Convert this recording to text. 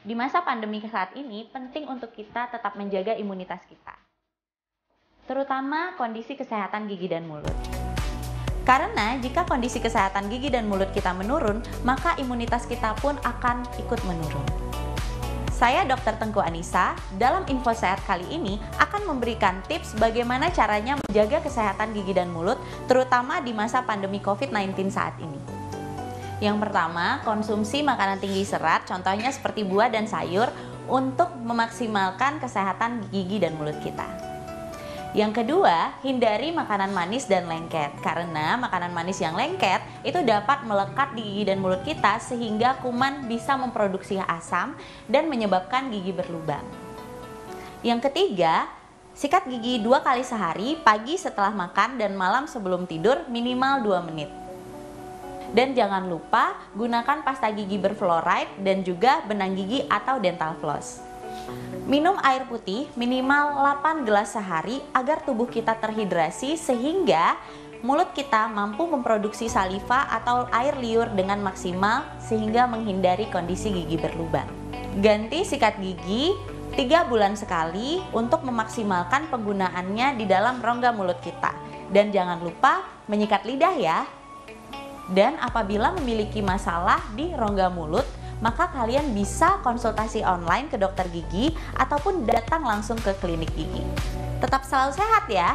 Di masa pandemi saat ini, penting untuk kita tetap menjaga imunitas kita. Terutama kondisi kesehatan gigi dan mulut. Karena jika kondisi kesehatan gigi dan mulut kita menurun, maka imunitas kita pun akan ikut menurun. Saya Dr. Tengku Anissa, dalam Info Sehat kali ini akan memberikan tips bagaimana caranya menjaga kesehatan gigi dan mulut, terutama di masa pandemi COVID-19 saat ini. Yang pertama, konsumsi makanan tinggi serat, contohnya seperti buah dan sayur, untuk memaksimalkan kesehatan gigi dan mulut kita. Yang kedua, hindari makanan manis dan lengket karena makanan manis yang lengket itu dapat melekat di gigi dan mulut kita sehingga kuman bisa memproduksi asam dan menyebabkan gigi berlubang. Yang ketiga, sikat gigi dua kali sehari, pagi setelah makan dan malam sebelum tidur minimal 2 menit. Dan jangan lupa gunakan pasta gigi berfluoride dan juga benang gigi atau dental floss. Minum air putih minimal 8 gelas sehari agar tubuh kita terhidrasi sehingga mulut kita mampu memproduksi saliva atau air liur dengan maksimal sehingga menghindari kondisi gigi berlubang. Ganti sikat gigi 3 bulan sekali untuk memaksimalkan penggunaannya di dalam rongga mulut kita. Dan jangan lupa menyikat lidah ya. Dan apabila memiliki masalah di rongga mulut, maka kalian bisa konsultasi online ke dokter gigi ataupun datang langsung ke klinik gigi. Tetap selalu sehat ya!